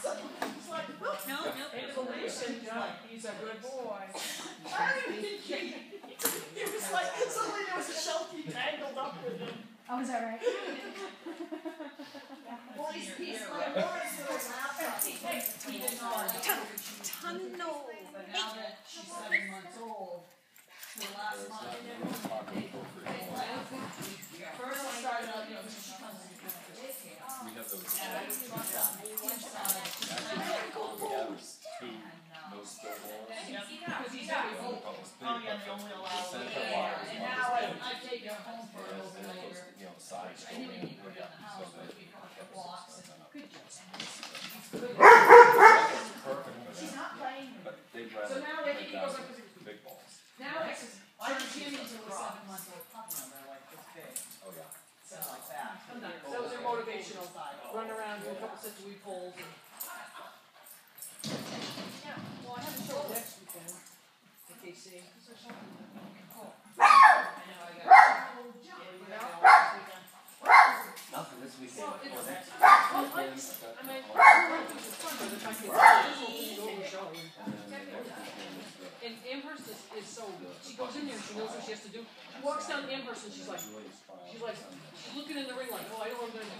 It's like, look, No, no. it's a leash and he's a good boy. I didn't think he, he was like, suddenly there was a sheltie tangled up with him. Oh, is that right? Well, he's, he's like, Morris little laptop. He did not. Tunnel. But now that she's seven months old, the last month, first I started out, you know, she comes in from daycare. We have those. And I was running on the inside, she's Actually, like, we have two, and, no spill balls. Because he's very old. Couple Oh, yeah, they only allow one. her Yeah, wires, and now I, take her home for an Whereas the overnight, goes, you know, the sides I didn't go even put it the house, but we put the blocks and. Good job. It's perfect for She's not playing. So now they, he down goes up with to the big balls. Now it's, I just came into a seven month old puppy, and they're like this big, Oh, yeah. so like that. that was their motivational side, run around, do a couple sets of weave poles and. Yeah, well, I have a show next weekend, Nothing this weekend. Well, it's-. And Amherst is, is so, she goes in there and she knows what she has to do. She walks down Amherst and she's like, she's like, she's looking in the ring like, oh, I know what I'm gonna do now. Yeah.